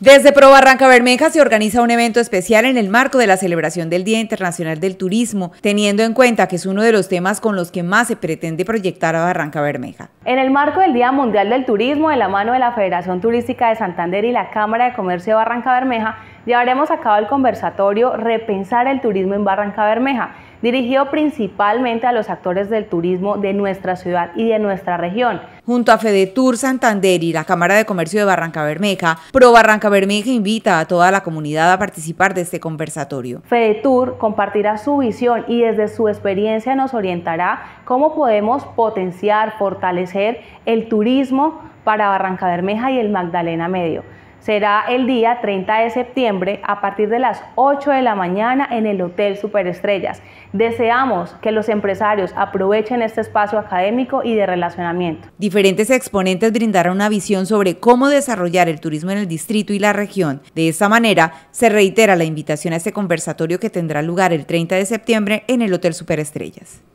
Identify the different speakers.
Speaker 1: Desde Pro Barranca Bermeja se organiza un evento especial en el marco de la celebración del Día Internacional del Turismo, teniendo en cuenta que es uno de los temas con los que más se pretende proyectar a Barranca Bermeja.
Speaker 2: En el marco del Día Mundial del Turismo, de la mano de la Federación Turística de Santander y la Cámara de Comercio de Barranca Bermeja, llevaremos a cabo el conversatorio Repensar el turismo en Barranca Bermeja, dirigido principalmente a los actores del turismo de nuestra ciudad y de nuestra región.
Speaker 1: Junto a FedeTour Santander y la Cámara de Comercio de Barranca Bermeja, Pro Barranca Bermeja invita a toda la comunidad a participar de este conversatorio.
Speaker 2: FedeTour compartirá su visión y desde su experiencia nos orientará cómo podemos potenciar, fortalecer el turismo para Barranca Bermeja y el Magdalena Medio será el día 30 de septiembre a partir de las 8 de la mañana en el Hotel Superestrellas. Deseamos que los empresarios aprovechen este espacio académico y de relacionamiento.
Speaker 1: Diferentes exponentes brindarán una visión sobre cómo desarrollar el turismo en el distrito y la región. De esta manera, se reitera la invitación a este conversatorio que tendrá lugar el 30 de septiembre en el Hotel Superestrellas.